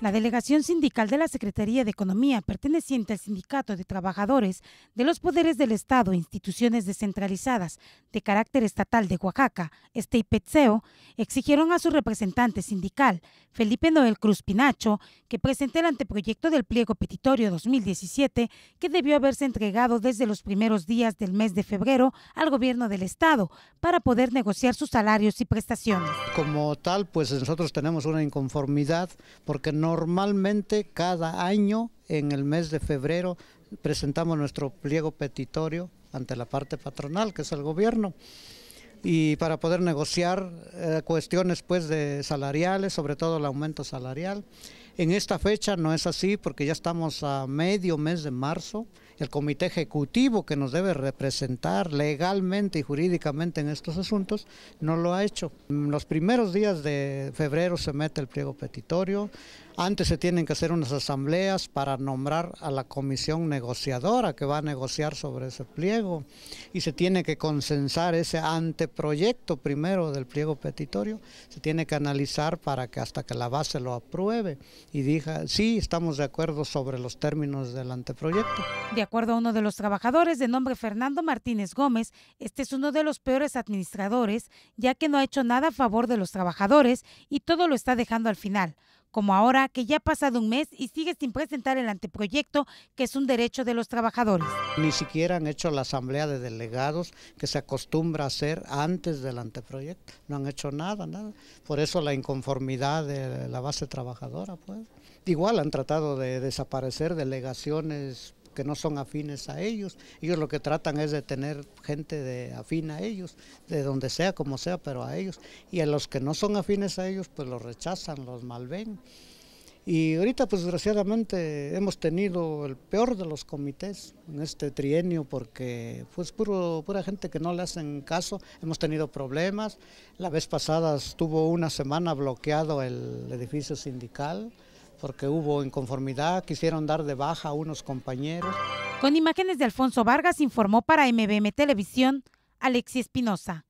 La delegación sindical de la Secretaría de Economía, perteneciente al Sindicato de Trabajadores de los Poderes del Estado e Instituciones Descentralizadas de carácter estatal de Oaxaca, este IPETSEO, exigieron a su representante sindical, Felipe Noel Cruz Pinacho, que presente el anteproyecto del pliego petitorio 2017 que debió haberse entregado desde los primeros días del mes de febrero al gobierno del Estado para poder negociar sus salarios y prestaciones. Como tal, pues nosotros tenemos una inconformidad porque no Normalmente cada año en el mes de febrero presentamos nuestro pliego petitorio ante la parte patronal, que es el gobierno, y para poder negociar eh, cuestiones pues de salariales, sobre todo el aumento salarial. En esta fecha no es así porque ya estamos a medio mes de marzo. El comité ejecutivo que nos debe representar legalmente y jurídicamente en estos asuntos no lo ha hecho. En los primeros días de febrero se mete el pliego petitorio. Antes se tienen que hacer unas asambleas para nombrar a la comisión negociadora que va a negociar sobre ese pliego y se tiene que consensar ese anteproyecto primero del pliego petitorio, se tiene que analizar para que hasta que la base lo apruebe y diga, sí, estamos de acuerdo sobre los términos del anteproyecto. De acuerdo a uno de los trabajadores de nombre Fernando Martínez Gómez, este es uno de los peores administradores, ya que no ha hecho nada a favor de los trabajadores y todo lo está dejando al final como ahora que ya ha pasado un mes y sigue sin presentar el anteproyecto, que es un derecho de los trabajadores. Ni siquiera han hecho la asamblea de delegados que se acostumbra a hacer antes del anteproyecto. No han hecho nada, nada. Por eso la inconformidad de la base trabajadora, pues. Igual han tratado de desaparecer delegaciones que no son afines a ellos. Ellos lo que tratan es de tener gente de afín a ellos, de donde sea, como sea, pero a ellos. Y a los que no son afines a ellos, pues los rechazan, los malven. Y ahorita, pues desgraciadamente, hemos tenido el peor de los comités en este trienio porque pues puro, pura gente que no le hacen caso. Hemos tenido problemas. La vez pasada estuvo una semana bloqueado el edificio sindical porque hubo inconformidad, quisieron dar de baja a unos compañeros. Con imágenes de Alfonso Vargas informó para MBM Televisión Alexis Espinosa.